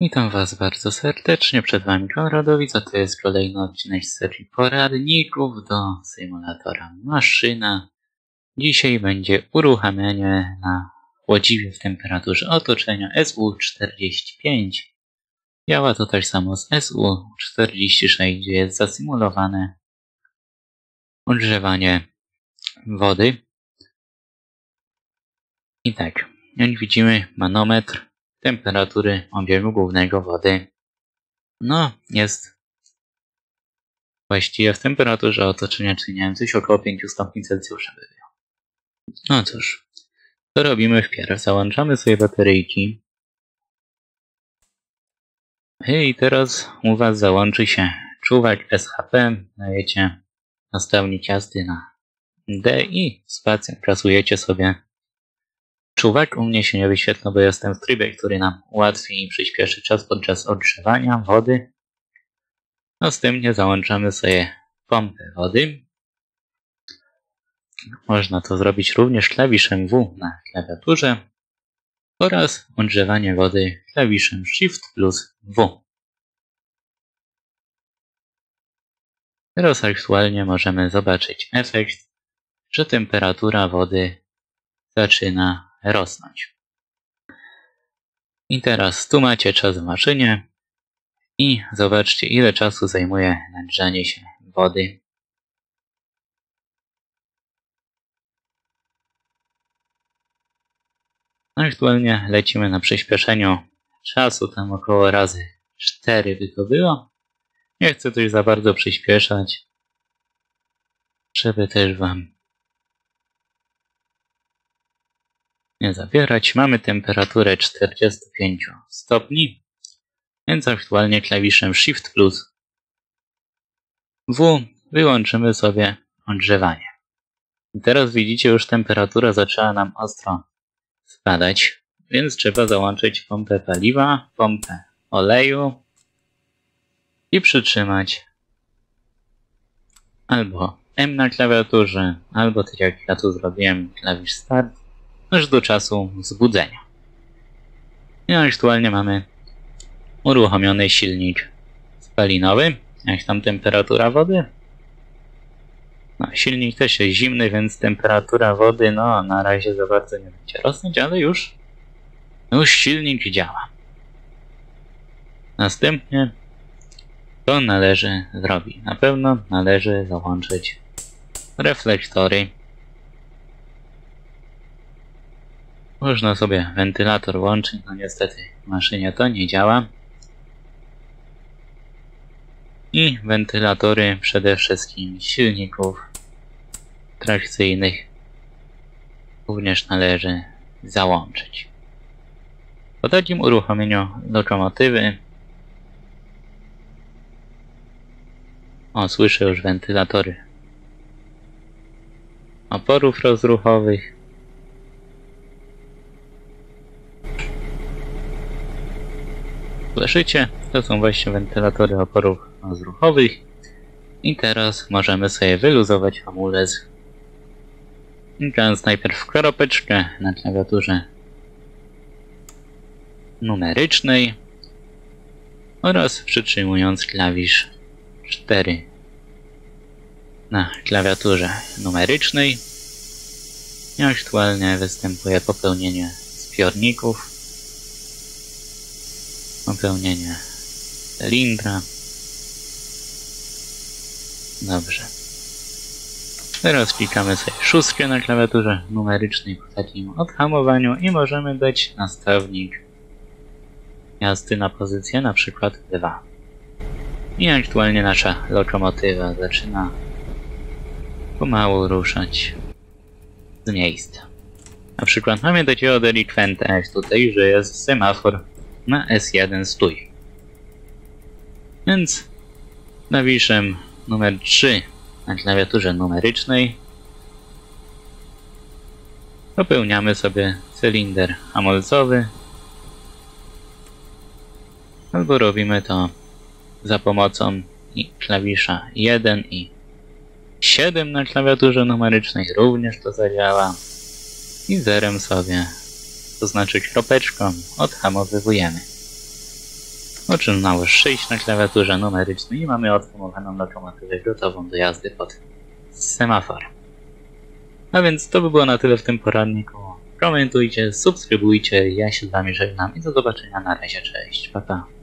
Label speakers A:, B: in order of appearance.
A: Witam Was bardzo serdecznie, przed Wami Konradowic, a to jest kolejny odcinek z serii poradników do symulatora maszyna. Dzisiaj będzie uruchamianie na chłodziwie w temperaturze otoczenia SU-45. Działa to tak samo z SU-46, gdzie jest zasymulowane ogrzewanie wody. I tak, jak widzimy manometr temperatury obiegu głównego wody. No, jest właściwie w temperaturze otoczenia, czyli nie wiem, coś około 5 stopni Celsjusza by było. No cóż, to robimy wpierw. Załączamy sobie bateryjki. I teraz u Was załączy się czuwak SHP. Dajecie nastawnik jazdy na D i spacją pracujecie sobie Czuwak u mnie się nie wyświetla, bo jestem w trybie, który nam ułatwi i przyspieszy czas podczas ogrzewania wody. Następnie załączamy sobie pompę wody. Można to zrobić również klawiszem W na klawiaturze oraz ogrzewanie wody klawiszem Shift plus W. Teraz aktualnie możemy zobaczyć efekt, że temperatura wody zaczyna rosnąć. I teraz tu macie czas w maszynie i zobaczcie ile czasu zajmuje nagrzanie się wody. Aktualnie lecimy na przyspieszeniu czasu, tam około razy 4 by to było. Nie chcę coś za bardzo przyspieszać, żeby też Wam nie zabierać. Mamy temperaturę 45 stopni, więc aktualnie klawiszem Shift plus W wyłączymy sobie ogrzewanie. I teraz widzicie, już temperatura zaczęła nam ostro spadać, więc trzeba załączyć pompę paliwa, pompę oleju i przytrzymać albo M na klawiaturze, albo tak jak ja tu zrobiłem, klawisz Start aż do czasu zbudzenia. I aktualnie mamy uruchomiony silnik spalinowy. Jak tam temperatura wody? No, silnik też jest zimny, więc temperatura wody no na razie za bardzo nie będzie rosnąć, ale już, już silnik działa. Następnie to należy zrobić. Na pewno należy załączyć reflektory Można sobie wentylator włączyć, no niestety w maszynie to nie działa. I wentylatory przede wszystkim silników trakcyjnych również należy załączyć. Po takim uruchomieniu lokomotywy o, słyszę już wentylatory oporów rozruchowych Słyszycie? To są właśnie wentylatory oporów rozruchowych. I teraz możemy sobie wyluzować hamulec. Klikając najpierw kropeczkę na klawiaturze numerycznej oraz przytrzymując klawisz 4 na klawiaturze numerycznej. Aktualnie występuje popełnienie zbiorników Napełnienie cylindra. Dobrze. Teraz klikamy sobie szóstkę na klawiaturze numerycznej po takim odhamowaniu i możemy dać nastawnik jazdy na pozycję na przykład 2. I aktualnie nasza lokomotywa zaczyna pomału ruszać z miejsca. Na przykład mamy takiego delikwenta tutaj, że jest semafor na S1 stój. Więc nawiszę numer 3 na klawiaturze numerycznej. Popełniamy sobie cylinder hamulcowy. Albo robimy to za pomocą klawisza 1 i 7 na klawiaturze numerycznej również to zadziała. I zerem sobie to znaczy kropeczką, odhamowywujemy. O czym nałoż 6 na klawiaturze numerycznej i mamy odhamowaną lokomotywę gotową do jazdy pod semafor. A więc to by było na tyle w tym poradniku. Komentujcie, subskrybujcie, ja się z wami żegnam i do zobaczenia na razie, cześć, pa pa.